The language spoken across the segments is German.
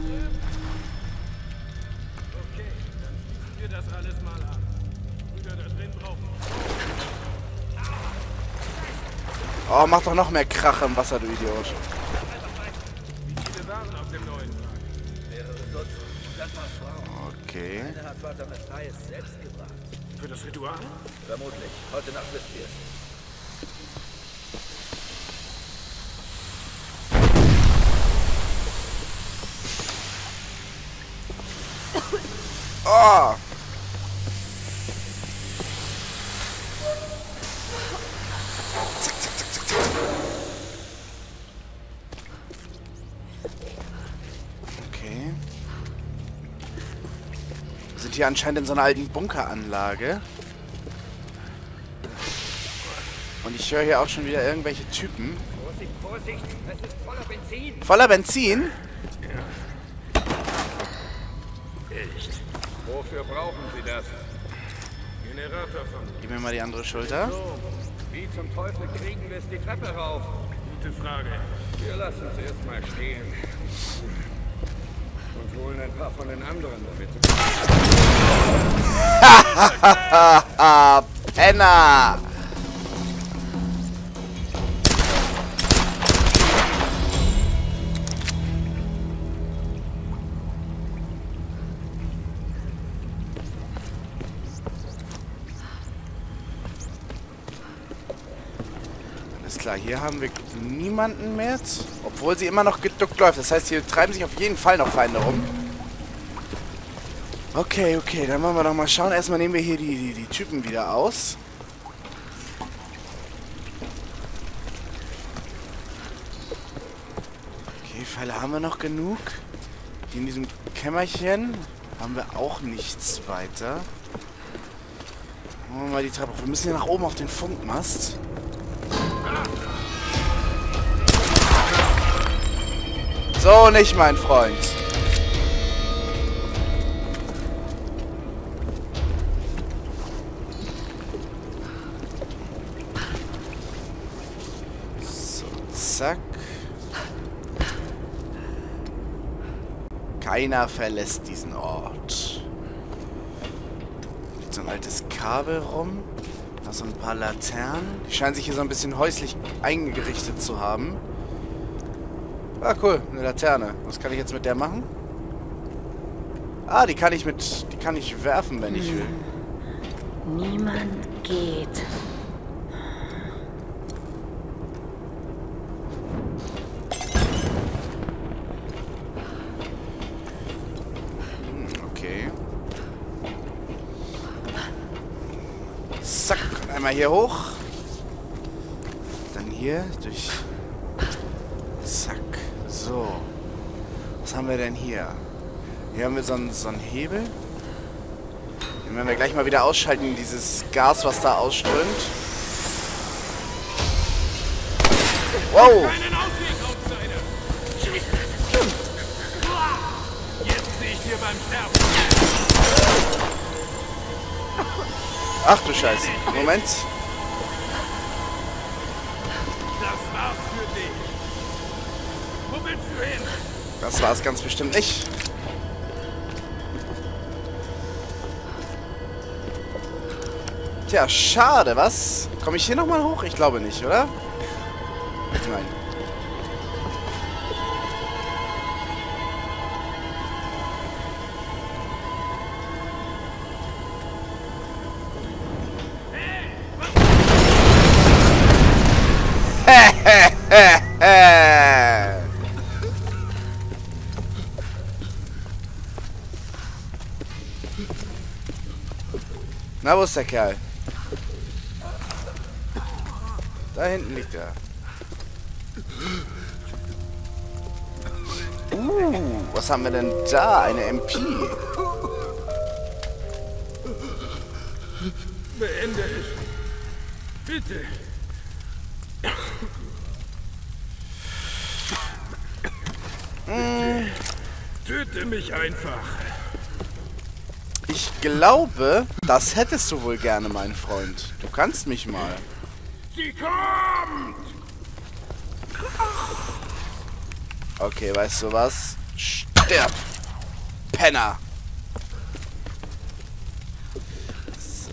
Okay, dann schließen wir das alles mal ab. Brüder da drin brauchen Oh, mach doch noch mehr Krach im Wasser, du Idiot. Wie viele waren auf dem neuen? Mehrere Dutzend. Und ein paar Frauen. Okay. Eine hat Vater Matthias selbst gebracht. Für das Ritual? Vermutlich. Heute Nacht wissen wir es. Oh! Zack, zack, zack, zack, zack. Okay. Wir sind hier anscheinend in so einer alten Bunkeranlage. Und ich höre hier auch schon wieder irgendwelche Typen. Vorsicht, Vorsicht! Es ist voller Benzin! Voller Benzin? Echt? Wofür brauchen Sie das? Generator von. Gib mir mal die andere Schulter. So, Wie zum Teufel kriegen wir es die Treppe rauf? gute Frage. Wir lassen es erstmal stehen. Und holen ein paar von den anderen damit. Ah, Penner! Klar, hier haben wir niemanden mehr. Obwohl sie immer noch geduckt läuft. Das heißt, hier treiben sich auf jeden Fall noch Feinde rum. Okay, okay, dann wollen wir doch mal schauen. Erstmal nehmen wir hier die, die, die Typen wieder aus. Okay, Pfeile haben wir noch genug. Hier in diesem Kämmerchen haben wir auch nichts weiter. Machen wir mal die Treppe hoch. Wir müssen hier nach oben auf den Funkmast. So nicht, mein Freund. So, zack. Keiner verlässt diesen Ort. Liegt so ein altes Kabel rum. Da so ein paar Laternen. Die scheinen sich hier so ein bisschen häuslich eingerichtet zu haben. Ah, cool. Eine Laterne. Was kann ich jetzt mit der machen? Ah, die kann ich mit... Die kann ich werfen, wenn ich will. Niemand geht. Okay. Zack. Und einmal hier hoch. Dann hier durch... So. Was haben wir denn hier? Hier haben wir so einen, so einen Hebel. Den werden wir gleich mal wieder ausschalten, dieses Gas, was da ausströmt. Wow! Ach du Scheiße. Moment. Das war es ganz bestimmt nicht. Tja, schade, was? Komme ich hier nochmal hoch? Ich glaube nicht, oder? Nein. Ist der Kerl? Da hinten liegt er. Uh, was haben wir denn da? Eine MP. Beende es. Bitte. Bitte. Töte mich einfach. Ich glaube, das hättest du wohl gerne, mein Freund. Du kannst mich mal. Sie kommt! Okay, weißt du was? Stirb! Penner! So.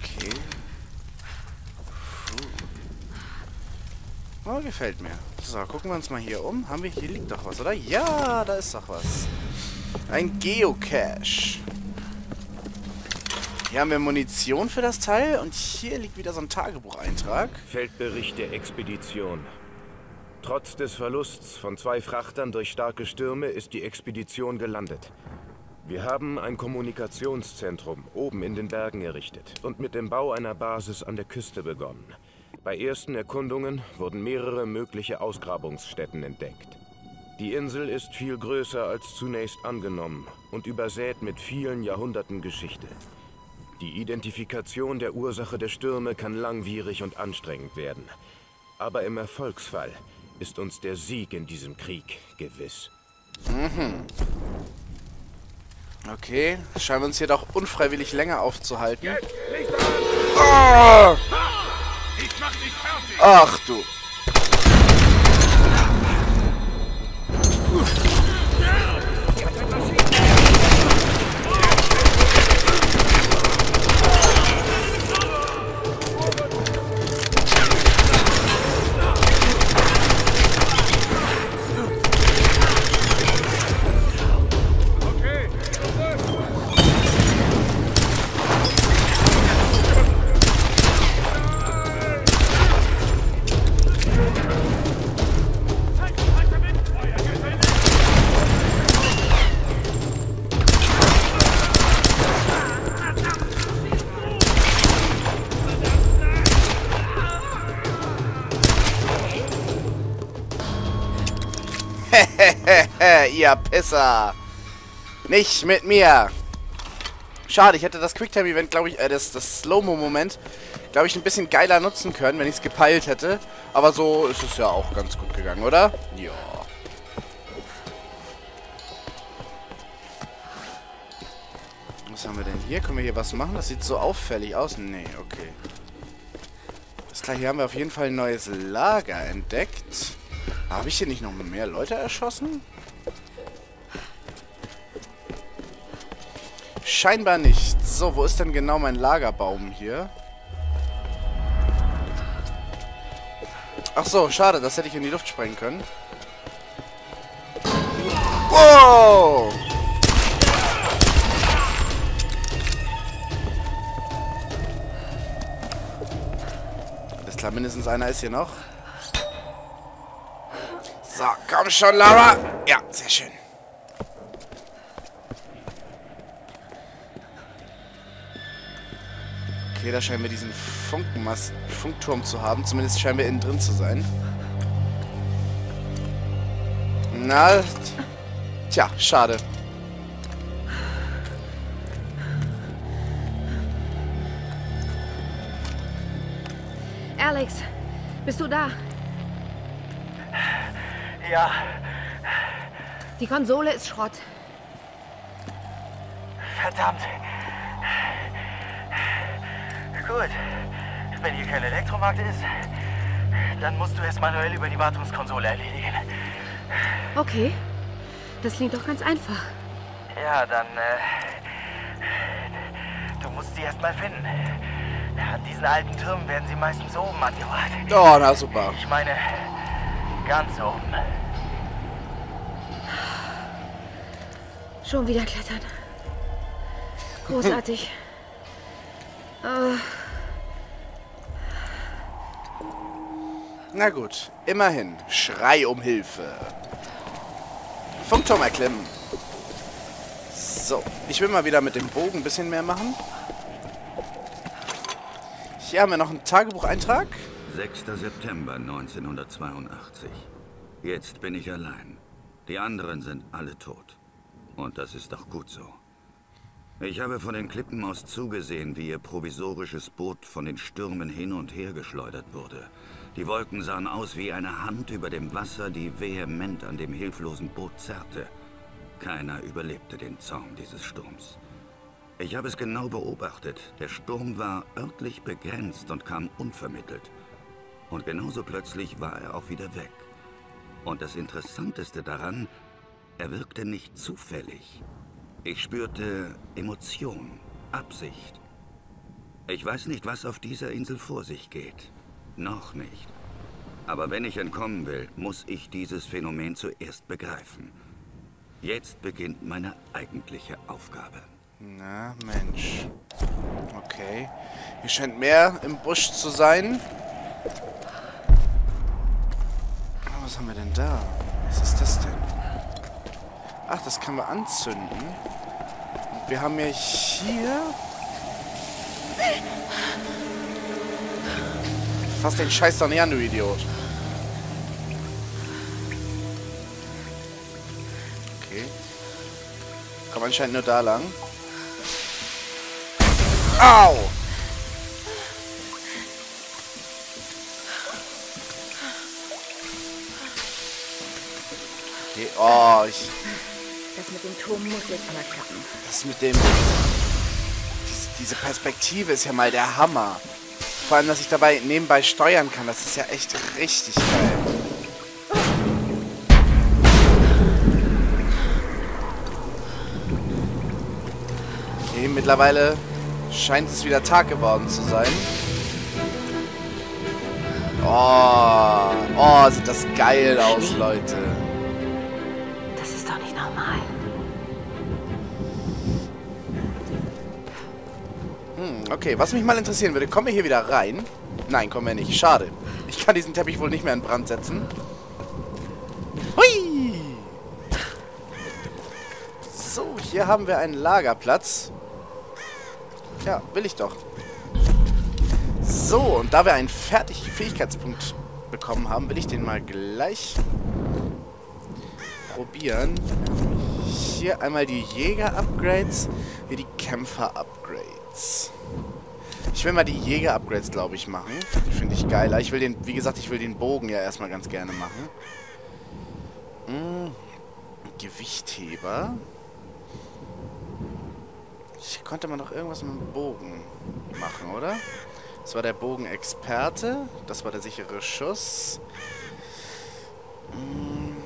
Okay. Puh. Oh, gefällt mir. So, gucken wir uns mal hier um. Haben wir... Hier liegt doch was, oder? Ja, da ist doch was. Ein Geocache. Hier haben wir Munition für das Teil und hier liegt wieder so ein Tagebucheintrag. Feldbericht der Expedition. Trotz des Verlusts von zwei Frachtern durch starke Stürme ist die Expedition gelandet. Wir haben ein Kommunikationszentrum oben in den Bergen errichtet und mit dem Bau einer Basis an der Küste begonnen. Bei ersten Erkundungen wurden mehrere mögliche Ausgrabungsstätten entdeckt. Die Insel ist viel größer als zunächst angenommen und übersät mit vielen Jahrhunderten Geschichte. Die Identifikation der Ursache der Stürme kann langwierig und anstrengend werden. Aber im Erfolgsfall ist uns der Sieg in diesem Krieg gewiss. Okay, scheinen wir uns hier doch unfreiwillig länger aufzuhalten. Jetzt Licht an! Oh! Ach du. Ihr Pisser. Nicht mit mir. Schade, ich hätte das Quicktime-Event, glaube ich, äh, das, das Slow-Mo-Moment, glaube ich, ein bisschen geiler nutzen können, wenn ich es gepeilt hätte. Aber so ist es ja auch ganz gut gegangen, oder? Ja. Was haben wir denn hier? Können wir hier was machen? Das sieht so auffällig aus. Nee, okay. Alles klar, hier haben wir auf jeden Fall ein neues Lager entdeckt. Habe ich hier nicht noch mehr Leute erschossen? Scheinbar nicht. So, wo ist denn genau mein Lagerbaum hier? Ach so, schade, das hätte ich in die Luft sprengen können. Wow! Alles klar, mindestens einer ist hier noch. So, komm schon, Lara. Ja, sehr schön. Okay, da scheinen wir diesen Funkmast Funkturm zu haben. Zumindest scheinen wir innen drin zu sein. Na, tja, schade. Alex, bist du da? Ja, Die Konsole ist Schrott. verdammt. Gut. Wenn hier kein Elektromarkt ist, dann musst du es manuell über die Wartungskonsole erledigen. Okay. Das klingt doch ganz einfach. Ja, dann, äh, du musst sie erst mal finden. An diesen alten Türmen werden sie meistens oben angebracht. Oh, na super. Ich meine, ganz oben. Schon wieder klettern. Großartig. Oh, Na gut, immerhin. Schrei um Hilfe. Funkturm erklimmen. So, ich will mal wieder mit dem Bogen ein bisschen mehr machen. Hier haben wir noch einen Tagebucheintrag. 6. September 1982. Jetzt bin ich allein. Die anderen sind alle tot. Und das ist doch gut so. Ich habe von den Klippen aus zugesehen, wie ihr provisorisches Boot von den Stürmen hin und her geschleudert wurde. Die Wolken sahen aus wie eine Hand über dem Wasser, die vehement an dem hilflosen Boot zerrte. Keiner überlebte den Zorn dieses Sturms. Ich habe es genau beobachtet. Der Sturm war örtlich begrenzt und kam unvermittelt. Und genauso plötzlich war er auch wieder weg. Und das Interessanteste daran, er wirkte nicht zufällig. Ich spürte Emotion, Absicht. Ich weiß nicht, was auf dieser Insel vor sich geht. Noch nicht. Aber wenn ich entkommen will, muss ich dieses Phänomen zuerst begreifen. Jetzt beginnt meine eigentliche Aufgabe. Na, Mensch. Okay. Hier scheint mehr im Busch zu sein. Oh, was haben wir denn da? Was ist das denn? Ach, das können wir anzünden. Wir haben ja hier... Fass den Scheiß doch nicht an, du Idiot. Okay. Komm anscheinend nur da lang. Au! Okay, oh, ich... Das mit dem Turm muss jetzt mal klappen. Das mit dem... Diese, diese Perspektive ist ja mal der Hammer. Vor allem, dass ich dabei nebenbei steuern kann. Das ist ja echt richtig geil. Okay, mittlerweile scheint es wieder Tag geworden zu sein. Oh, oh, sieht das geil aus, Leute. Okay, was mich mal interessieren würde, kommen wir hier wieder rein? Nein, kommen wir nicht. Schade. Ich kann diesen Teppich wohl nicht mehr in Brand setzen. Hui! So, hier haben wir einen Lagerplatz. Ja, will ich doch. So, und da wir einen fertigen Fähigkeitspunkt bekommen haben, will ich den mal gleich probieren. Hier einmal die Jäger-Upgrades, hier die Kämpfer-Upgrades. Ich will mal die Jäger-Upgrades, glaube ich, machen. Die finde ich geiler. Ich will den, wie gesagt, ich will den Bogen ja erstmal ganz gerne machen. Hm, Gewichtheber. Ich konnte man doch irgendwas mit dem Bogen machen, oder? Das war der Bogenexperte. Das war der sichere Schuss. Hm,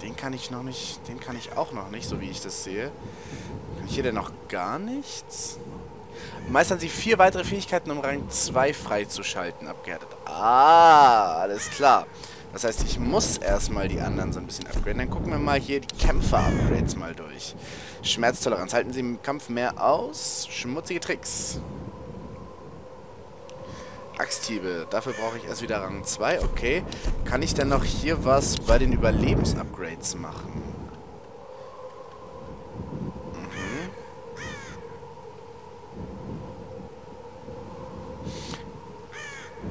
den kann ich noch nicht. Den kann ich auch noch nicht, so wie ich das sehe. Kann ich hier denn noch gar nichts? Meistern Sie vier weitere Fähigkeiten, um Rang 2 freizuschalten, abgehärtet. Ah, alles klar. Das heißt, ich muss erstmal die anderen so ein bisschen upgraden. Dann gucken wir mal hier die Kämpfer-Upgrades mal durch. Schmerztoleranz. Halten Sie im Kampf mehr aus. Schmutzige Tricks. Axthiebe. Dafür brauche ich erst wieder Rang 2. Okay. Kann ich denn noch hier was bei den Überlebens-Upgrades machen? Mhm.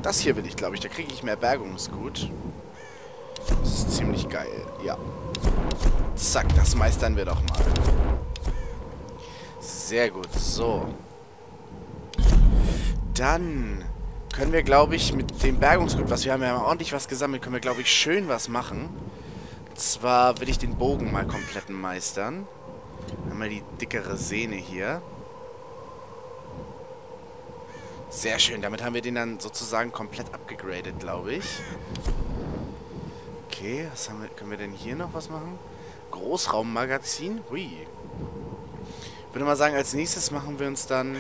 Das hier will ich, glaube ich. Da kriege ich mehr Bergungsgut. Das ist ziemlich geil. Ja. Zack, das meistern wir doch mal. Sehr gut. So. Dann können wir, glaube ich, mit dem Bergungsgut, was wir haben, wir haben ordentlich was gesammelt, können wir, glaube ich, schön was machen. Und zwar will ich den Bogen mal komplett meistern. Einmal die dickere Sehne hier. Sehr schön, damit haben wir den dann sozusagen komplett abgegradet, glaube ich. Okay, was wir, können wir denn hier noch was machen? Großraummagazin? Hui. Ich würde mal sagen, als nächstes machen wir uns dann...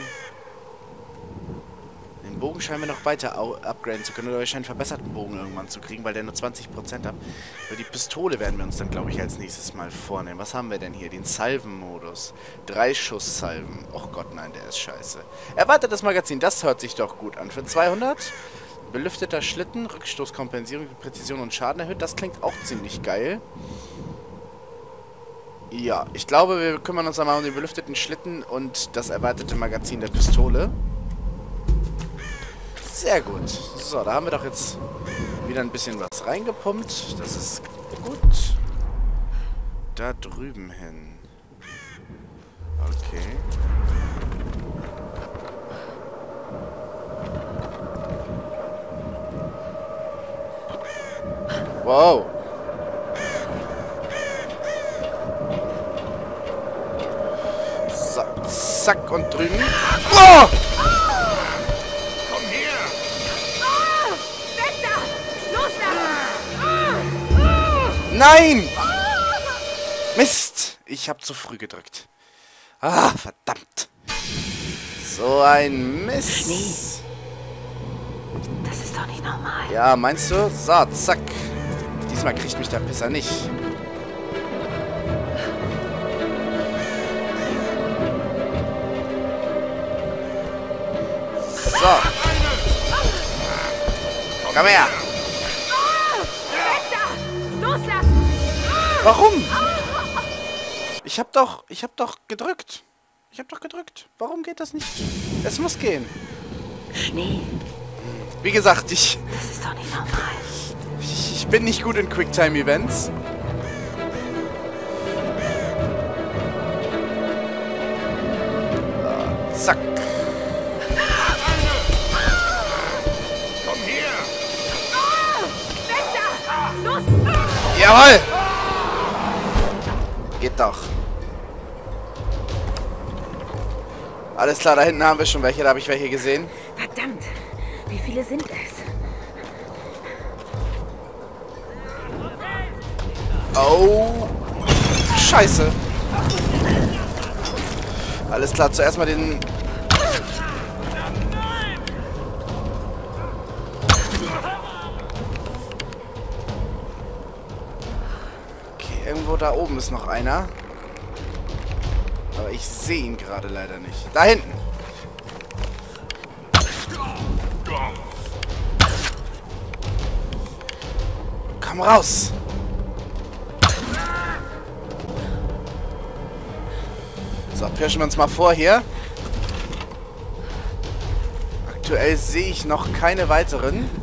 Bogen scheinen wir noch weiter upgraden zu können. Oder wir scheinen einen verbesserten Bogen irgendwann zu kriegen, weil der nur 20% hat. Aber die Pistole werden wir uns dann, glaube ich, als nächstes mal vornehmen. Was haben wir denn hier? Den Salvenmodus. Drei Schuss-Salven. Och Gott, nein, der ist scheiße. Erweitertes Magazin, das hört sich doch gut an. Für 200... Belüfteter Schlitten, Rückstoßkompensierung, Präzision und Schaden erhöht. Das klingt auch ziemlich geil. Ja, ich glaube, wir kümmern uns einmal um den belüfteten Schlitten und das erweiterte Magazin der Pistole. Sehr gut. So, da haben wir doch jetzt wieder ein bisschen was reingepumpt. Das ist gut. Da drüben hin. Okay. Wow. So, zack und drüben. Oh! Nein! Mist! Ich habe zu früh gedrückt. Ah, verdammt. So ein Mist. Das ist doch nicht normal. Ja, meinst du? So, zack. Diesmal kriegt mich der Pisser nicht. So. Komm her. Loslassen! Warum? Ich hab doch, ich hab doch gedrückt. Ich hab doch gedrückt. Warum geht das nicht? Es muss gehen. Schnee, Wie gesagt, ich, das ist doch nicht normal. ich, ich bin nicht gut in Quicktime-Events. Zack. Komm her! Los! Jawohl! Doch. Alles klar, da hinten haben wir schon welche. Da habe ich welche gesehen. Verdammt! Wie viele sind es? Oh. Scheiße. Alles klar, zuerst mal den... irgendwo da oben ist noch einer. Aber ich sehe ihn gerade leider nicht. Da hinten. Komm raus. So, pirschen wir uns mal vor hier. Aktuell sehe ich noch keine weiteren.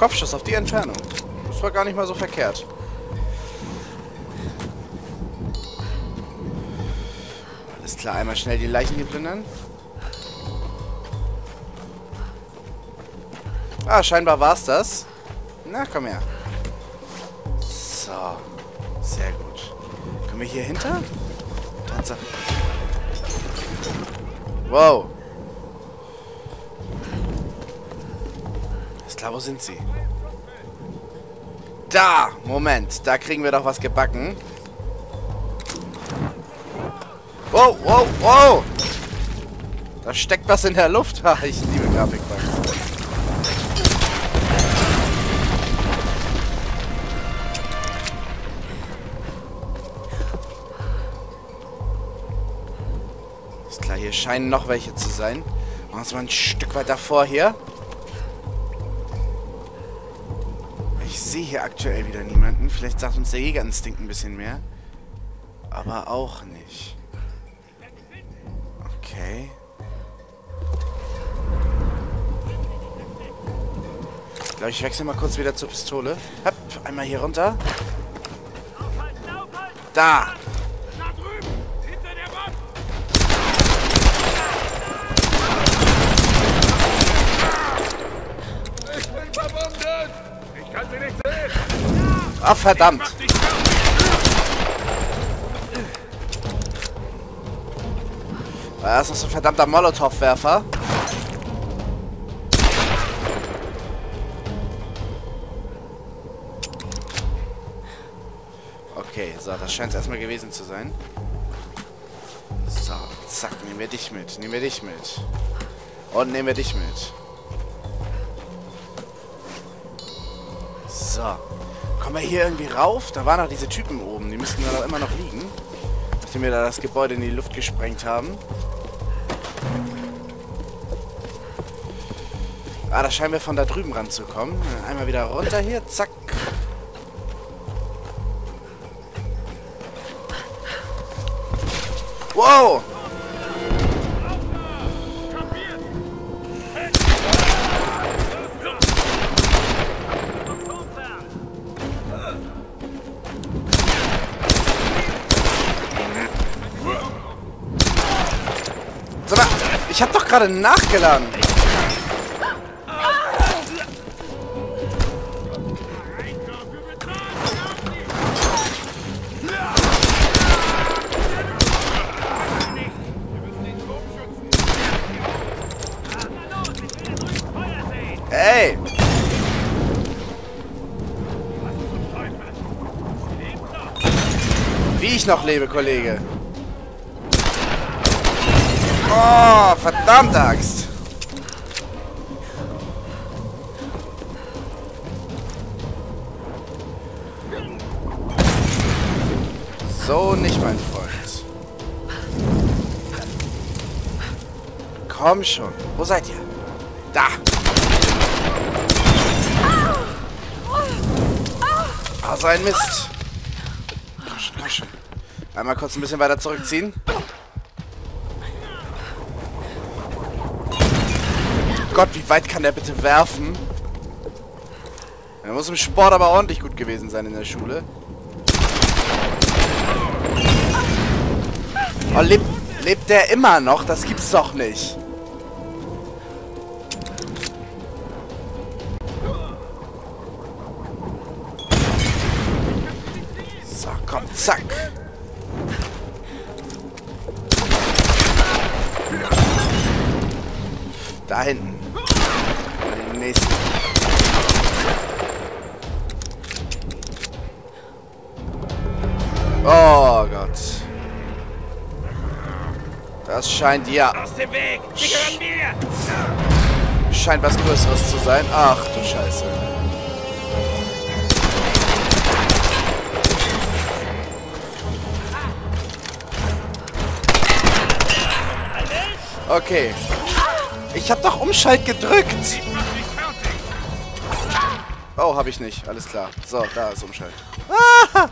Kopfschuss auf die Entfernung. Das war gar nicht mal so verkehrt. Alles klar, einmal schnell die Leichen hier plündern. Ah, scheinbar war's das. Na, komm her. So. Sehr gut. Können wir hier hinter? Tatsache. Wow. Klar, wo sind sie? Da! Moment, da kriegen wir doch was gebacken. Wow, wow, wow! Da steckt was in der Luft. Ha, ich liebe Grafikbugs. Ist klar, hier scheinen noch welche zu sein. Machen wir uns mal ein Stück weiter vor hier. Sehe hier aktuell wieder niemanden. Vielleicht sagt uns der Jägerinstinkt ein bisschen mehr. Aber auch nicht. Okay. Ich glaube, ich wechsle mal kurz wieder zur Pistole. Hopp, einmal hier runter. Da! Ah, verdammt! Da ist ein verdammter Molotow-Werfer. Okay, so, das scheint es erstmal gewesen zu sein. So, zack, nehmen wir dich mit, nehmen wir dich mit. Und nehmen wir dich mit. So. Kommen wir hier irgendwie rauf? Da waren noch diese Typen oben. Die müssten da immer noch liegen. Nachdem wir da das Gebäude in die Luft gesprengt haben. Ah, da scheinen wir von da drüben ranzukommen. Einmal wieder runter hier. Zack. Wow! Ich hab doch gerade nachgeladen. Ey! Wie ich noch lebe, Kollege. Oh, verdammt Axt. So nicht, mein Freund. Komm schon. Wo seid ihr? Da. Ah, so ein Mist. Komm schon, komm schon. Einmal kurz ein bisschen weiter zurückziehen. Gott, wie weit kann der bitte werfen? Er muss im Sport aber ordentlich gut gewesen sein in der Schule. Oh, lebt, lebt der immer noch? Das gibt's doch nicht. So, komm, zack. Da hinten. Scheint ja. Scheint was Größeres zu sein. Ach du Scheiße. Okay. Ich hab doch Umschalt gedrückt. Oh, habe ich nicht. Alles klar. So, da ist Umschalt. Ah!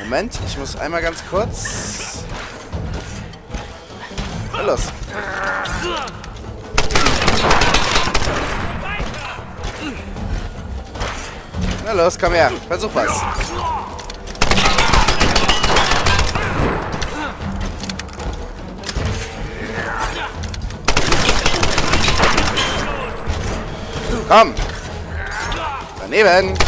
Moment, ich muss einmal ganz kurz... Los. Na los, komm her. Versuch was. Komm. Daneben.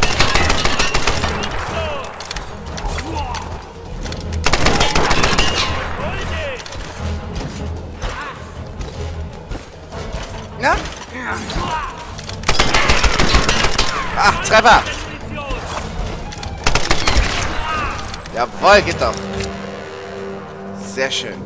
Treffer. Jawohl, geht doch. Sehr schön.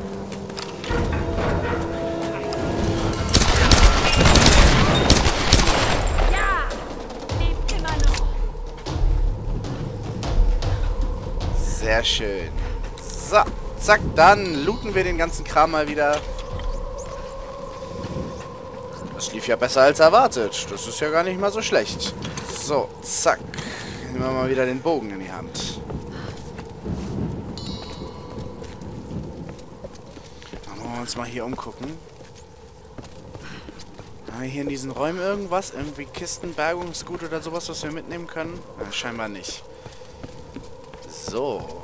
Sehr schön. So, zack, dann looten wir den ganzen Kram mal wieder. Das lief ja besser als erwartet. Das ist ja gar nicht mal so schlecht. So, zack. Nehmen wir mal wieder den Bogen in die Hand. Dann wollen wir uns mal hier umgucken. Haben wir hier in diesen Räumen irgendwas? Irgendwie Kisten, Bergungsgut oder sowas, was wir mitnehmen können? Ja, scheinbar nicht. So.